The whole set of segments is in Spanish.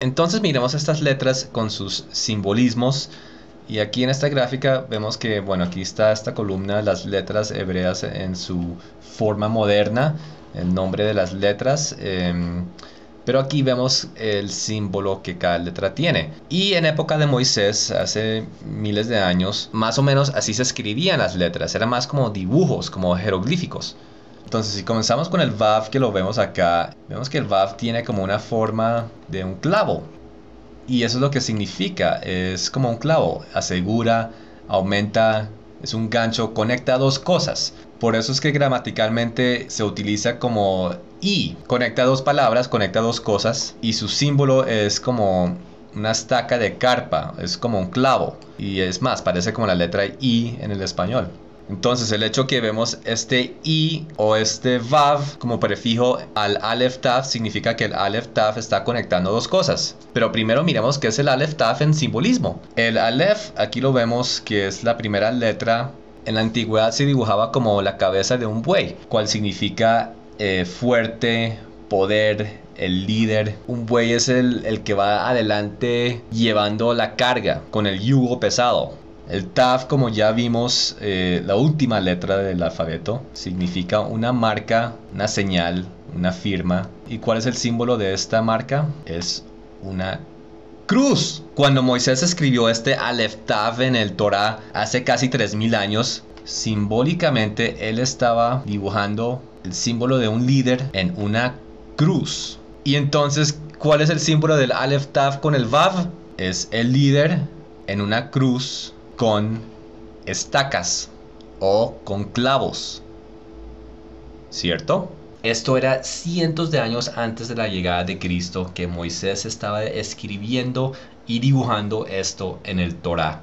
Entonces miremos estas letras con sus simbolismos y aquí en esta gráfica vemos que, bueno, aquí está esta columna, las letras hebreas en su forma moderna, el nombre de las letras. Em, pero aquí vemos el símbolo que cada letra tiene. Y en época de Moisés, hace miles de años, más o menos así se escribían las letras. Eran más como dibujos, como jeroglíficos. Entonces, si comenzamos con el Vav que lo vemos acá, vemos que el Vav tiene como una forma de un clavo. Y eso es lo que significa, es como un clavo, asegura, aumenta, es un gancho, conecta dos cosas. Por eso es que gramaticalmente se utiliza como y. Conecta dos palabras, conecta dos cosas y su símbolo es como una estaca de carpa, es como un clavo. Y es más, parece como la letra I en el español. Entonces el hecho que vemos este i o este vav como prefijo al aleph taf significa que el aleph taf está conectando dos cosas. Pero primero miremos qué es el aleph taf en simbolismo. El aleph aquí lo vemos que es la primera letra. En la antigüedad se dibujaba como la cabeza de un buey, cual significa eh, fuerte, poder, el líder. Un buey es el, el, que va adelante llevando la carga con el yugo pesado. El Taf, como ya vimos, eh, la última letra del alfabeto, significa una marca, una señal, una firma. ¿Y cuál es el símbolo de esta marca? Es una cruz. Cuando Moisés escribió este Aleph Taf en el Torah hace casi 3000 años, simbólicamente él estaba dibujando el símbolo de un líder en una cruz. Y entonces, ¿cuál es el símbolo del Aleph Taf con el Vav? Es el líder en una cruz con estacas o con clavos. ¿Cierto? Esto era cientos de años antes de la llegada de Cristo que Moisés estaba escribiendo y dibujando esto en el Torah.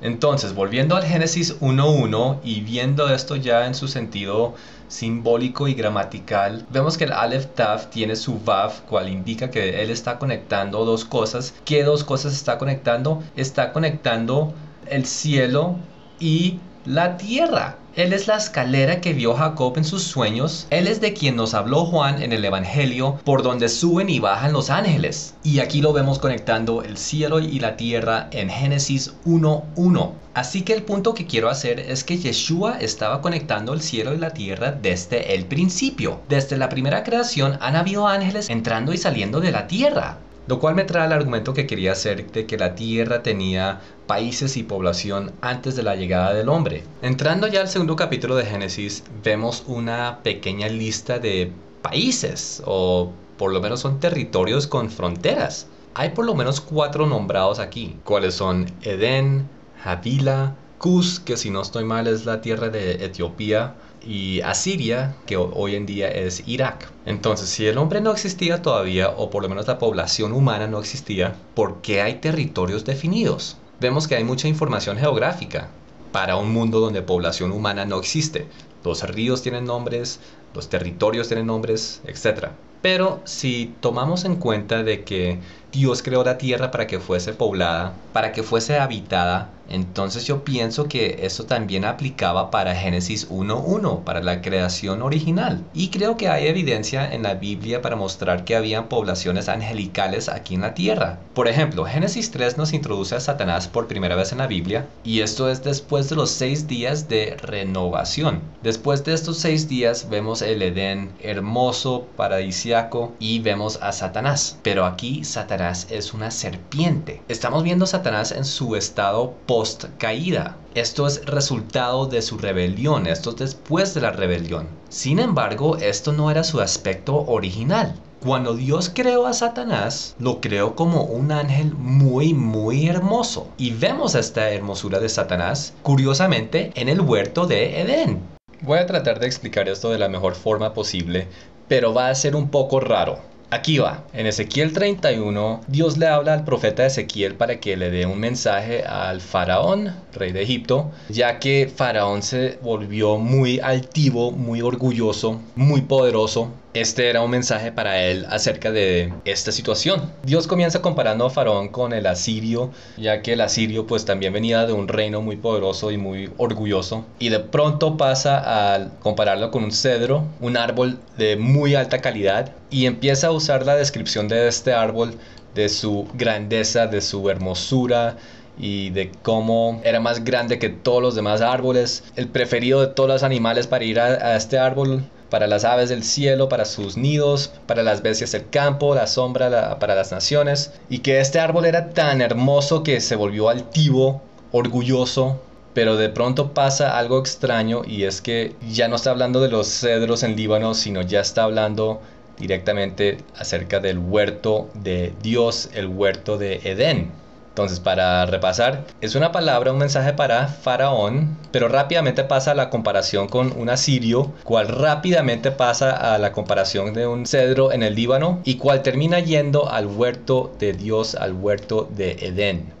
Entonces, volviendo al Génesis 1.1 y viendo esto ya en su sentido simbólico y gramatical, vemos que el Aleph Taf tiene su Vav, cual indica que él está conectando dos cosas. ¿Qué dos cosas está conectando? Está conectando el cielo y la tierra. Él es la escalera que vio Jacob en sus sueños. Él es de quien nos habló Juan en el Evangelio, por donde suben y bajan los ángeles. Y aquí lo vemos conectando el cielo y la tierra en Génesis 1.1. Así que el punto que quiero hacer es que Yeshua estaba conectando el cielo y la tierra desde el principio. Desde la primera creación han habido ángeles entrando y saliendo de la tierra. Lo cual me trae el argumento que quería hacer de que la Tierra tenía países y población antes de la llegada del hombre. Entrando ya al segundo capítulo de Génesis, vemos una pequeña lista de países, o por lo menos son territorios con fronteras. Hay por lo menos cuatro nombrados aquí, cuáles son Edén, Javila, Cus, que si no estoy mal es la tierra de Etiopía, y Asiria, que hoy en día es Irak. Entonces, si el hombre no existía todavía, o por lo menos la población humana no existía, ¿por qué hay territorios definidos? Vemos que hay mucha información geográfica para un mundo donde población humana no existe. Los ríos tienen nombres, los territorios tienen nombres, etc. Pero si tomamos en cuenta de que Dios creó la tierra para que fuese poblada, para que fuese habitada, entonces yo pienso que eso también aplicaba para Génesis 1.1, para la creación original. Y creo que hay evidencia en la Biblia para mostrar que habían poblaciones angelicales aquí en la tierra. Por ejemplo, Génesis 3 nos introduce a Satanás por primera vez en la Biblia, y esto es después de los seis días de renovación. Después de estos seis días vemos el Edén hermoso, paradisiaco, y vemos a Satanás. Pero aquí Satanás es una serpiente. Estamos viendo a Satanás en su estado post caída. Esto es resultado de su rebelión, esto es después de la rebelión. Sin embargo, esto no era su aspecto original. Cuando Dios creó a Satanás, lo creó como un ángel muy, muy hermoso. Y vemos esta hermosura de Satanás, curiosamente, en el huerto de Edén. Voy a tratar de explicar esto de la mejor forma posible, pero va a ser un poco raro. Aquí va, en Ezequiel 31, Dios le habla al profeta Ezequiel para que le dé un mensaje al faraón, rey de Egipto, ya que faraón se volvió muy altivo, muy orgulloso, muy poderoso. Este era un mensaje para él acerca de esta situación. Dios comienza comparando a Faraón con el asirio, ya que el asirio pues también venía de un reino muy poderoso y muy orgulloso. Y de pronto pasa a compararlo con un cedro, un árbol de muy alta calidad, y empieza a usar la descripción de este árbol, de su grandeza, de su hermosura, y de cómo era más grande que todos los demás árboles, el preferido de todos los animales para ir a, este árbol, para las aves del cielo, para sus nidos, para las bestias del campo, la sombra para las naciones, y que este árbol era tan hermoso que se volvió altivo, orgulloso, pero de pronto pasa algo extraño y es que ya no está hablando de los cedros en Líbano, sino ya está hablando directamente acerca del huerto de Dios, el huerto de Edén. Entonces, para repasar, es una palabra, un mensaje para Faraón, pero rápidamente pasa a la comparación con un asirio, cual rápidamente pasa a la comparación de un cedro en el Líbano y cual termina yendo al huerto de Dios, al huerto de Edén.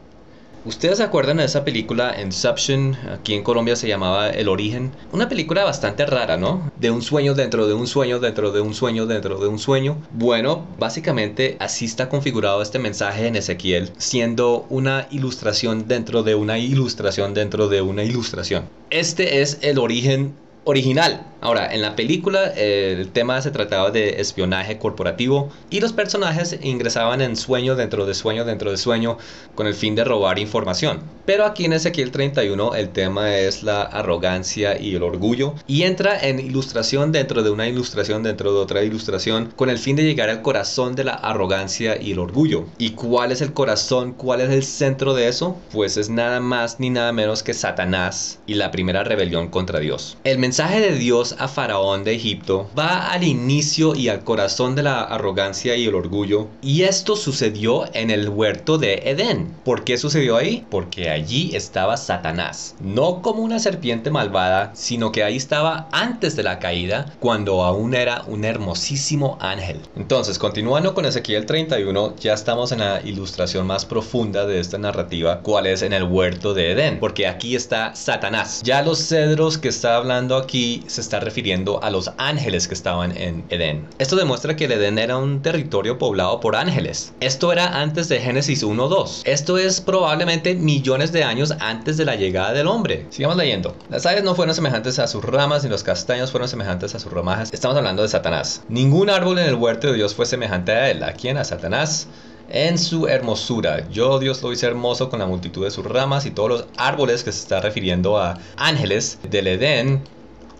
¿Ustedes se acuerdan de esa película Inception? Aquí en Colombia se llamaba El Origen. Una película bastante rara, ¿no? De un sueño dentro de un sueño, dentro de un sueño, dentro de un sueño. Bueno, básicamente así está configurado este mensaje en Ezequiel, siendo una ilustración dentro de una ilustración dentro de una ilustración. Este es el origen original. Ahora, en la película eh, el tema se trataba de espionaje corporativo y los personajes ingresaban en sueño dentro de sueño dentro de sueño con el fin de robar información. Pero aquí en Ezequiel 31 el tema es la arrogancia y el orgullo y entra en ilustración dentro de una ilustración dentro de otra ilustración con el fin de llegar al corazón de la arrogancia y el orgullo. ¿Y cuál es el corazón? ¿Cuál es el centro de eso? Pues es nada más ni nada menos que Satanás y la primera rebelión contra Dios. El mensaje de Dios a Faraón de Egipto va al inicio y al corazón de la arrogancia y el orgullo. Y esto sucedió en el huerto de Edén. ¿Por qué sucedió ahí? Porque allí estaba Satanás. No como una serpiente malvada, sino que ahí estaba antes de la caída, cuando aún era un hermosísimo ángel. Entonces, continuando con Ezequiel 31, ya estamos en la ilustración más profunda de esta narrativa, cuál es en el huerto de Edén. Porque aquí está Satanás. Ya los cedros que está hablando aquí se está refiriendo a los ángeles que estaban en Edén. Esto demuestra que el Edén era un territorio poblado por ángeles. Esto era antes de Génesis 1.2. Esto es probablemente millones de años antes de la llegada del hombre. Sigamos leyendo. Las aves no fueron semejantes a sus ramas, ni los castaños fueron semejantes a sus ramajes. Estamos hablando de Satanás. Ningún árbol en el huerto de Dios fue semejante a él. ¿A quién? A Satanás en su hermosura. Yo Dios lo hice hermoso con la multitud de sus ramas y todos los árboles que se está refiriendo a ángeles del Edén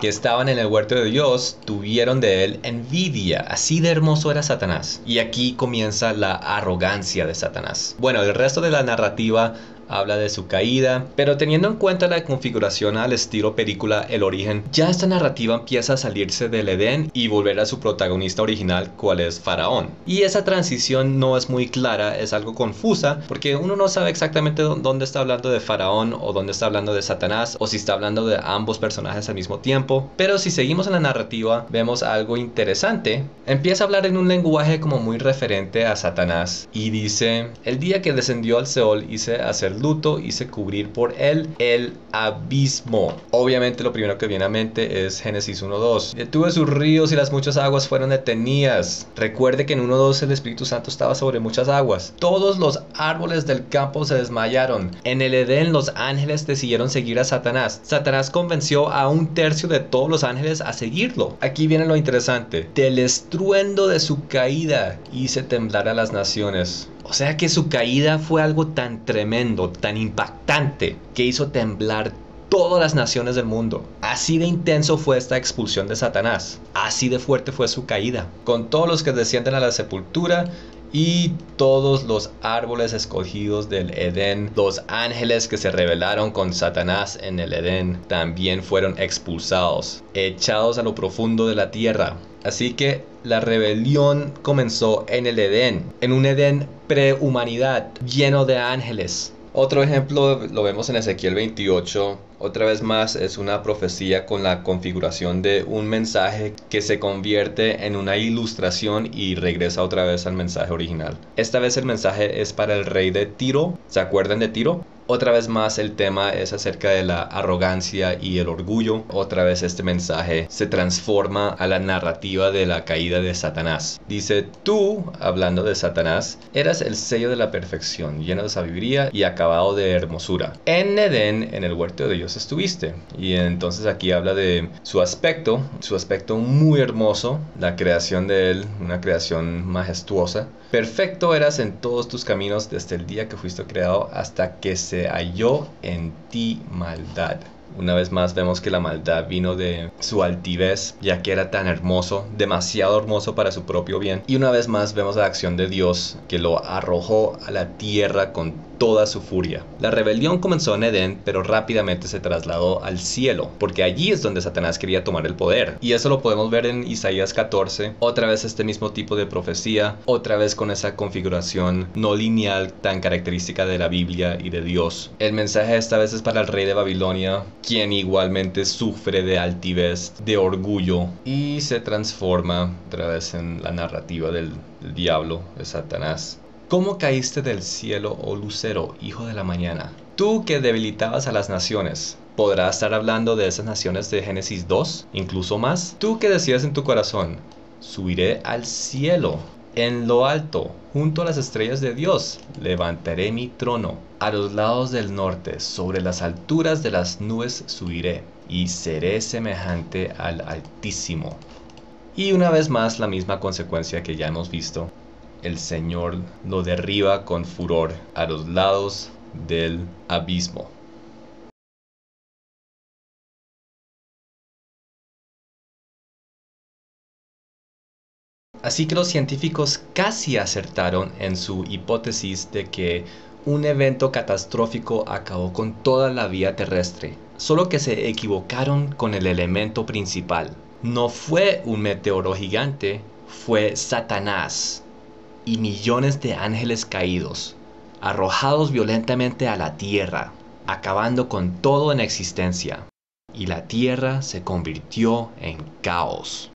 que estaban en el huerto de Dios tuvieron de él envidia. Así de hermoso era Satanás. Y aquí comienza la arrogancia de Satanás. Bueno, el resto de la narrativa habla de su caída, pero teniendo en cuenta la configuración al estilo película El origen, ya esta narrativa empieza a salirse del Edén y volver a su protagonista original, cual es Faraón. Y esa transición no es muy clara, es algo confusa, porque uno no sabe exactamente dónde está hablando de Faraón o dónde está hablando de Satanás, o si está hablando de ambos personajes al mismo tiempo. Pero si seguimos en la narrativa, vemos algo interesante. Empieza a hablar en un lenguaje como muy referente a Satanás y dice, el día que descendió al Seol hice hacer luto, hice cubrir por él el abismo. Obviamente lo primero que viene a mente es Génesis 1.2. Detuve sus ríos y las muchas aguas fueron detenidas. Recuerde que en 1.2 el Espíritu Santo estaba sobre muchas aguas. Todos los árboles del campo se desmayaron. En el Edén los ángeles decidieron seguir a Satanás. Satanás convenció a un tercio de todos los ángeles a seguirlo. Aquí viene lo interesante. Del estruendo de su caída hice temblar a las naciones. O sea que su caída fue algo tan tremendo, tan impactante, que hizo temblar todas las naciones del mundo. Así de intenso fue esta expulsión de Satanás. Así de fuerte fue su caída. Con todos los que descienden a la sepultura y todos los árboles escogidos del Edén, los ángeles que se rebelaron con Satanás en el Edén, también fueron expulsados, echados a lo profundo de la tierra. Así que la rebelión comenzó en el Edén, en un Edén prehumanidad, lleno de ángeles. Otro ejemplo lo vemos en Ezequiel 28. Otra vez más es una profecía con la configuración de un mensaje que se convierte en una ilustración y regresa otra vez al mensaje original. Esta vez el mensaje es para el rey de Tiro. ¿Se acuerdan de Tiro? Otra vez más el tema es acerca de la arrogancia y el orgullo. Otra vez este mensaje se transforma a la narrativa de la caída de Satanás. Dice, tú, hablando de Satanás, eras el sello de la perfección, lleno de sabiduría y acabado de hermosura. En Edén, en el huerto de Dios estuviste. Y entonces aquí habla de su aspecto, su aspecto muy hermoso, la creación de él, una creación majestuosa. Perfecto eras en todos tus caminos desde el día que fuiste creado hasta que se halló en ti maldad. Una vez más vemos que la maldad vino de su altivez, ya que era tan hermoso, demasiado hermoso para su propio bien. Y una vez más vemos la acción de Dios que lo arrojó a la tierra con toda su furia. La rebelión comenzó en Edén, pero rápidamente se trasladó al cielo, porque allí es donde Satanás quería tomar el poder. Y eso lo podemos ver en Isaías 14, otra vez este mismo tipo de profecía, otra vez con esa configuración no lineal tan característica de la Biblia y de Dios. El mensaje esta vez es para el rey de Babilonia, quien igualmente sufre de altivez, de orgullo, y se transforma otra vez en la narrativa del, del diablo, de Satanás. ¿Cómo caíste del cielo, oh lucero, hijo de la mañana? Tú que debilitabas a las naciones, ¿podrás estar hablando de esas naciones de Génesis 2, incluso más? Tú que decías en tu corazón, subiré al cielo, en lo alto, junto a las estrellas de Dios, levantaré mi trono. A los lados del norte, sobre las alturas de las nubes subiré, y seré semejante al Altísimo. Y una vez más la misma consecuencia que ya hemos visto el Señor lo derriba con furor a los lados del abismo. Así que los científicos casi acertaron en su hipótesis de que un evento catastrófico acabó con toda la vía terrestre, solo que se equivocaron con el elemento principal. No fue un meteoro gigante, fue Satanás, y millones de ángeles caídos, arrojados violentamente a la tierra, acabando con todo en existencia, y la tierra se convirtió en caos.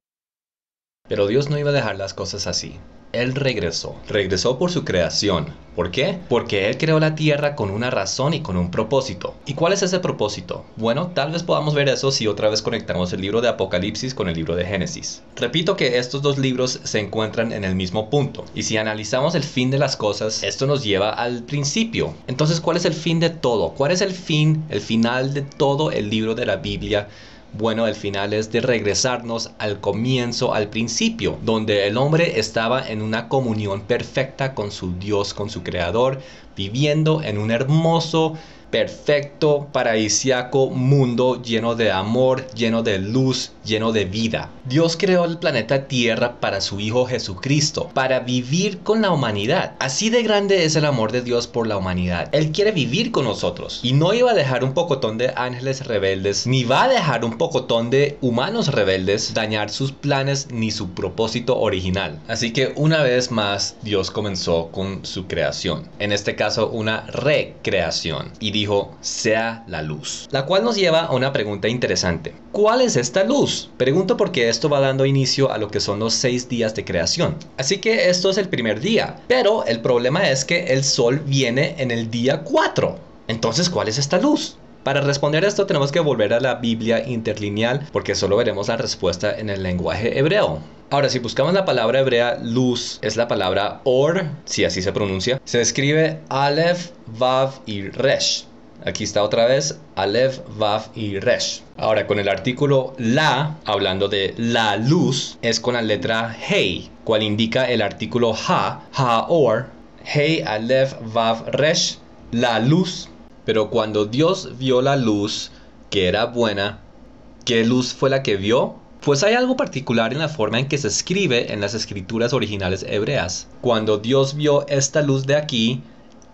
Pero Dios no iba a dejar las cosas así. Él regresó. Regresó por su creación. ¿Por qué? Porque Él creó la tierra con una razón y con un propósito. ¿Y cuál es ese propósito? Bueno, tal vez podamos ver eso si otra vez conectamos el libro de Apocalipsis con el libro de Génesis. Repito que estos dos libros se encuentran en el mismo punto. Y si analizamos el fin de las cosas, esto nos lleva al principio. Entonces, ¿cuál es el fin de todo? ¿Cuál es el fin, el final de todo el libro de la Biblia? Bueno, el final es de regresarnos al comienzo, al principio, donde el hombre estaba en una comunión perfecta con su Dios, con su Creador, viviendo en un hermoso perfecto, paradisiaco mundo lleno de amor, lleno de luz, lleno de vida. Dios creó el planeta Tierra para su Hijo Jesucristo, para vivir con la humanidad. Así de grande es el amor de Dios por la humanidad. Él quiere vivir con nosotros. Y no iba a dejar un pocotón de ángeles rebeldes, ni va a dejar un pocotón de humanos rebeldes dañar sus planes ni su propósito original. Así que una vez más Dios comenzó con su creación. En este caso una recreación. Y dijo, sea la luz. La cual nos lleva a una pregunta interesante. ¿Cuál es esta luz? Pregunto porque esto va dando inicio a lo que son los seis días de creación. Así que esto es el primer día. Pero el problema es que el sol viene en el día 4. Entonces, ¿cuál es esta luz? Para responder esto tenemos que volver a la Biblia interlineal porque solo veremos la respuesta en el lenguaje hebreo. Ahora, si buscamos la palabra hebrea luz, es la palabra or, si así se pronuncia. Se escribe Aleph, Vav y Resh. Aquí está otra vez Aleph, Vav y Resh. Ahora con el artículo la, hablando de la luz, es con la letra Hey, cual indica el artículo ha, ha or, Hey, Aleph, Vav, Resh, la luz. Pero cuando Dios vio la luz, que era buena, ¿qué luz fue la que vio? Pues hay algo particular en la forma en que se escribe en las escrituras originales hebreas. Cuando Dios vio esta luz de aquí,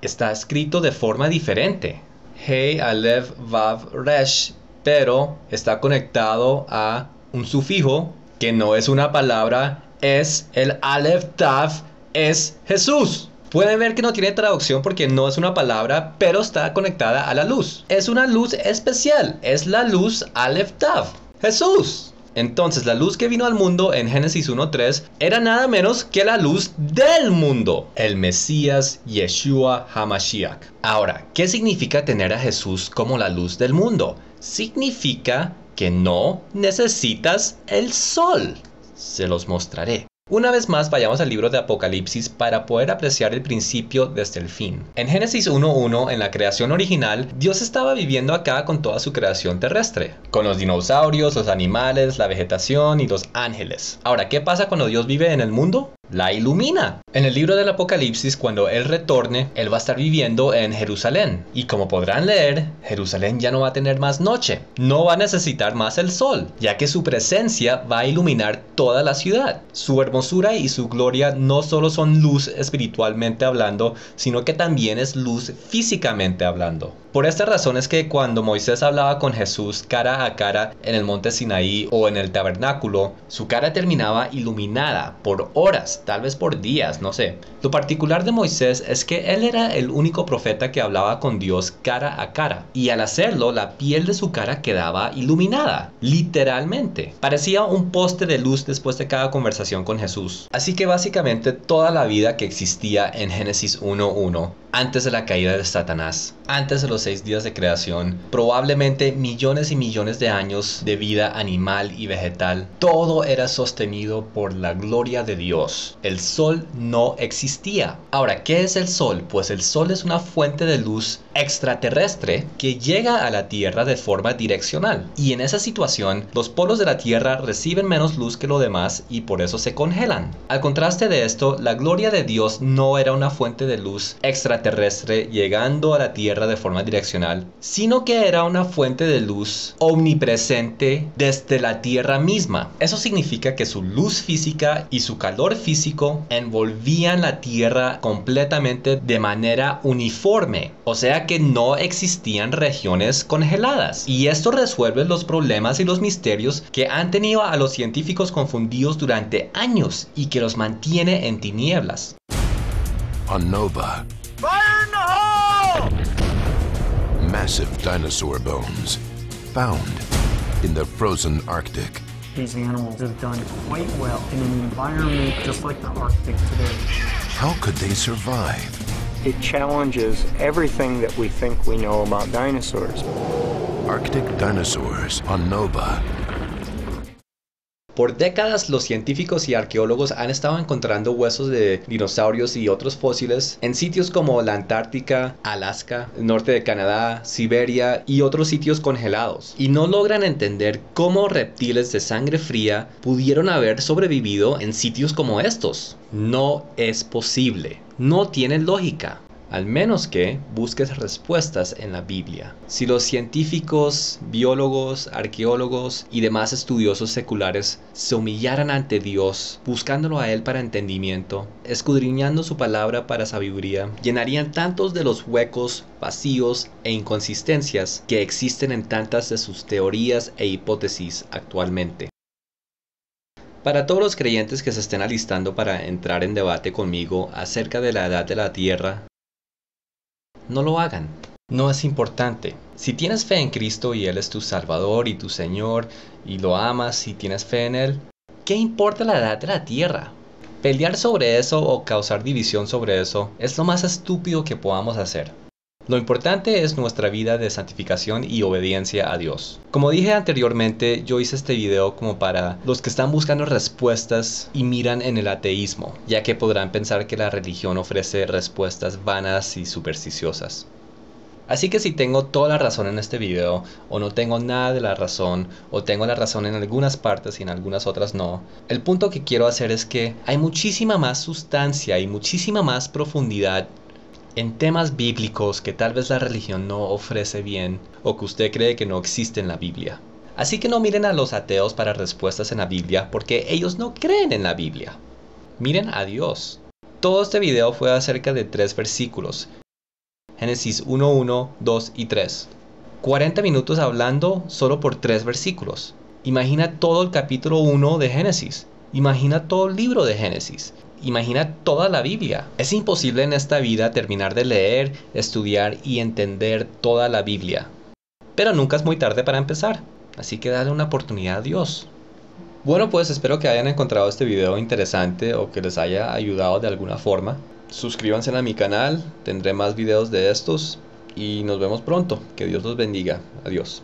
está escrito de forma diferente. Hey, Aleph, Vav, Resh, pero está conectado a un sufijo que no es una palabra, es el Aleph, Tav, es Jesús. Pueden ver que no tiene traducción porque no es una palabra, pero está conectada a la luz. Es una luz especial, es la luz Aleph Tav, Jesús. Entonces la luz que vino al mundo en Génesis 1.3 era nada menos que la luz del mundo, el Mesías Yeshua Hamashiach. Ahora, ¿qué significa tener a Jesús como la luz del mundo? Significa que no necesitas el sol. Se los mostraré. Una vez más vayamos al libro de Apocalipsis para poder apreciar el principio desde el fin. En Génesis 1.1, en la creación original, Dios estaba viviendo acá con toda su creación terrestre, con los dinosaurios, los animales, la vegetación y los ángeles. Ahora, ¿qué pasa cuando Dios vive en el mundo? la ilumina. En el libro del Apocalipsis, cuando Él retorne, Él va a estar viviendo en Jerusalén. Y como podrán leer, Jerusalén ya no va a tener más noche, no va a necesitar más el sol, ya que su presencia va a iluminar toda la ciudad. Su hermosura y su gloria no solo son luz espiritualmente hablando, sino que también es luz físicamente hablando. Por esta razón es que cuando Moisés hablaba con Jesús cara a cara en el monte Sinaí o en el tabernáculo, su cara terminaba iluminada por horas, tal vez por días, no sé. Lo particular de Moisés es que él era el único profeta que hablaba con Dios cara a cara, y al hacerlo la piel de su cara quedaba iluminada, literalmente. Parecía un poste de luz después de cada conversación con Jesús. Así que básicamente toda la vida que existía en Génesis 1.1 antes de la caída de Satanás, antes de los seis días de creación, probablemente millones y millones de años de vida animal y vegetal, todo era sostenido por la gloria de Dios. El sol no existía. Ahora, ¿qué es el sol? Pues el sol es una fuente de luz extraterrestre que llega a la Tierra de forma direccional. Y en esa situación, los polos de la Tierra reciben menos luz que lo demás y por eso se congelan. Al contraste de esto, la gloria de Dios no era una fuente de luz extraterrestre terrestre llegando a la Tierra de forma direccional, sino que era una fuente de luz omnipresente desde la Tierra misma. Eso significa que su luz física y su calor físico envolvían la Tierra completamente de manera uniforme, o sea que no existían regiones congeladas. Y esto resuelve los problemas y los misterios que han tenido a los científicos confundidos durante años y que los mantiene en tinieblas. Fire in the hole! Massive dinosaur bones found in the frozen Arctic. These animals have done quite well in an environment just like the Arctic today. How could they survive? It challenges everything that we think we know about dinosaurs. Arctic dinosaurs on Nova Por décadas los científicos y arqueólogos han estado encontrando huesos de dinosaurios y otros fósiles en sitios como la Antártica, Alaska, el norte de Canadá, Siberia y otros sitios congelados. Y no logran entender cómo reptiles de sangre fría pudieron haber sobrevivido en sitios como estos. No es posible. No tiene lógica al menos que busques respuestas en la Biblia. Si los científicos, biólogos, arqueólogos y demás estudiosos seculares se humillaran ante Dios, buscándolo a Él para entendimiento, escudriñando su palabra para sabiduría, llenarían tantos de los huecos, vacíos e inconsistencias que existen en tantas de sus teorías e hipótesis actualmente. Para todos los creyentes que se estén alistando para entrar en debate conmigo acerca de la edad de la Tierra, no lo hagan. No es importante. Si tienes fe en Cristo y Él es tu Salvador y tu Señor y lo amas y tienes fe en Él, ¿qué importa la edad de la tierra? Pelear sobre eso o causar división sobre eso es lo más estúpido que podamos hacer. Lo importante es nuestra vida de santificación y obediencia a Dios. Como dije anteriormente, yo hice este video como para los que están buscando respuestas y miran en el ateísmo, ya que podrán pensar que la religión ofrece respuestas vanas y supersticiosas. Así que si tengo toda la razón en este video, o no tengo nada de la razón, o tengo la razón en algunas partes y en algunas otras no, el punto que quiero hacer es que hay muchísima más sustancia y muchísima más profundidad en temas bíblicos que tal vez la religión no ofrece bien o que usted cree que no existe en la Biblia. Así que no miren a los ateos para respuestas en la Biblia porque ellos no creen en la Biblia. Miren a Dios. Todo este video fue acerca de tres versículos. Génesis 1, 1, 2 y 3. 40 minutos hablando solo por tres versículos. Imagina todo el capítulo 1 de Génesis. Imagina todo el libro de Génesis. Imagina toda la Biblia. Es imposible en esta vida terminar de leer, estudiar y entender toda la Biblia. Pero nunca es muy tarde para empezar. Así que dale una oportunidad a Dios. Bueno, pues espero que hayan encontrado este video interesante o que les haya ayudado de alguna forma. Suscríbanse a mi canal, tendré más videos de estos y nos vemos pronto. Que Dios los bendiga. Adiós.